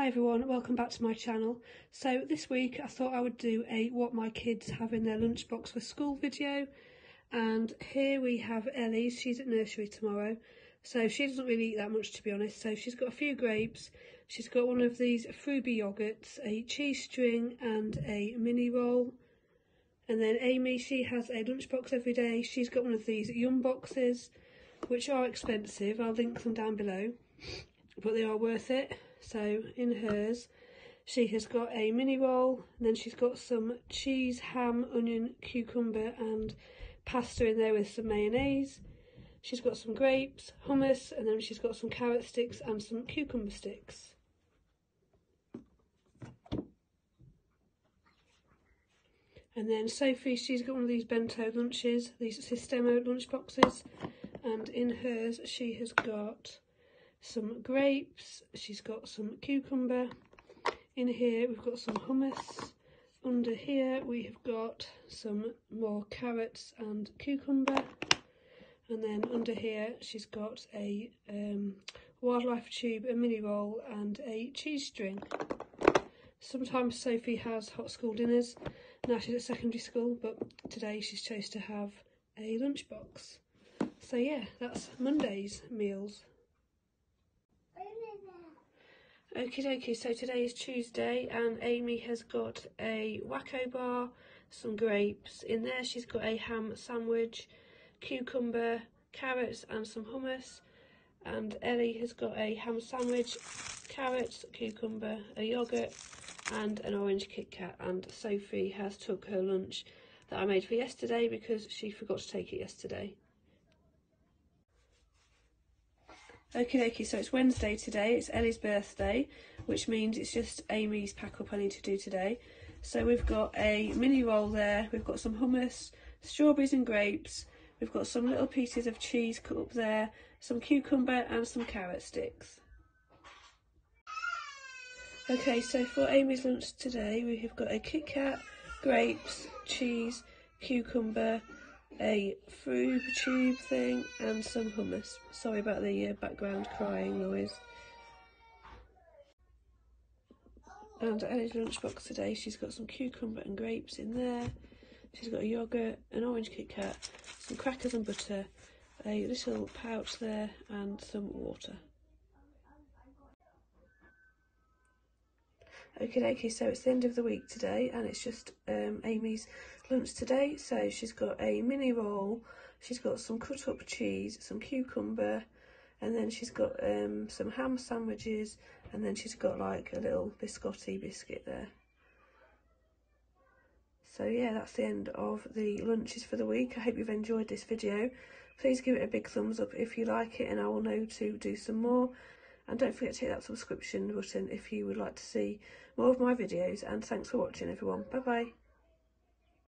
Hi everyone, welcome back to my channel. So this week I thought I would do a what my kids have in their lunchbox for school video. And here we have Ellie, she's at nursery tomorrow. So she doesn't really eat that much to be honest. So she's got a few grapes, she's got one of these Fruby yogurts, a cheese string and a mini roll. And then Amy she has a lunchbox every day, she's got one of these Yumboxes which are expensive, I'll link them down below but they are worth it so in hers, she has got a mini roll, and then she's got some cheese, ham, onion, cucumber and pasta in there with some mayonnaise. She's got some grapes, hummus, and then she's got some carrot sticks and some cucumber sticks. And then Sophie, she's got one of these bento lunches, these Sistema lunch boxes. And in hers, she has got some grapes, she's got some cucumber. In here we've got some hummus. Under here we have got some more carrots and cucumber. And then under here she's got a um, wildlife tube, a mini roll and a cheese string. Sometimes Sophie has hot school dinners. Now she's at secondary school, but today she's chose to have a lunchbox. So yeah, that's Monday's meals. Okie dokie, so today is Tuesday and Amy has got a Wacko bar, some grapes. In there she's got a ham sandwich, cucumber, carrots and some hummus. And Ellie has got a ham sandwich, carrots, cucumber, a yoghurt and an orange Kit Kat. And Sophie has took her lunch that I made for yesterday because she forgot to take it yesterday. Okay, okay, so it's Wednesday today, it's Ellie's birthday, which means it's just Amy's pack up I need to do today. So we've got a mini roll there, we've got some hummus, strawberries and grapes, we've got some little pieces of cheese cut up there, some cucumber and some carrot sticks. Okay, so for Amy's lunch today, we have got a Kit Kat, grapes, cheese, cucumber, a fruit tube thing and some hummus. Sorry about the uh, background crying noise. And Ellie's lunchbox today, she's got some cucumber and grapes in there. She's got a yoghurt, an orange Kit Kat, some crackers and butter, a little pouch there and some water. Okay, okay, so it's the end of the week today and it's just um, Amy's lunch today. So she's got a mini roll, she's got some cut up cheese, some cucumber, and then she's got um, some ham sandwiches, and then she's got like a little biscotti biscuit there. So yeah, that's the end of the lunches for the week. I hope you've enjoyed this video. Please give it a big thumbs up if you like it and I will know to do some more. And don't forget to hit that subscription button if you would like to see more of my videos. And thanks for watching everyone. Bye bye.